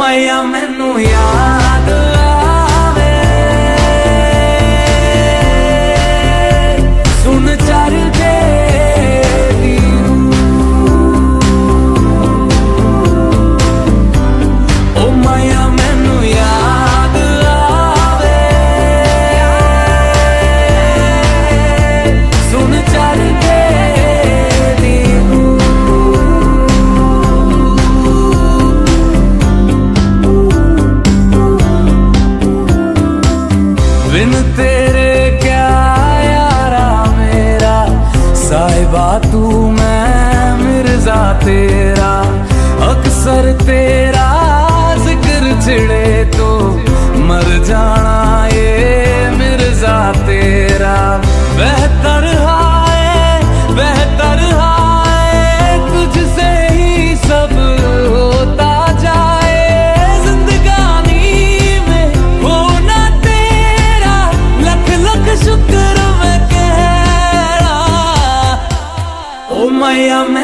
ਉਹ ਮਾਇਆ ਮੈਨੂੰ ਯਾਦ तेरे क्या यारा मेरा? साहिबा तू मैं, मिर्ज़ा तेरा। अक्सर तेरा ज़िक्र छिड़े तो मर जाना ये I am oh,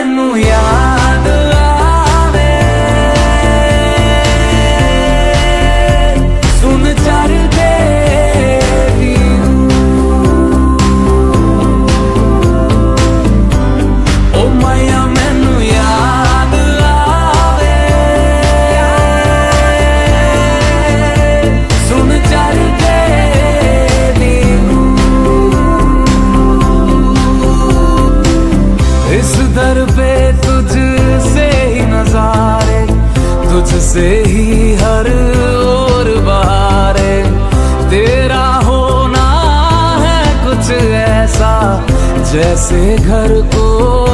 दर पे तुझसे ही नजारे, तुझसे ही हर और बहारे तेरा होना है कुछ ऐसा, जैसे घर को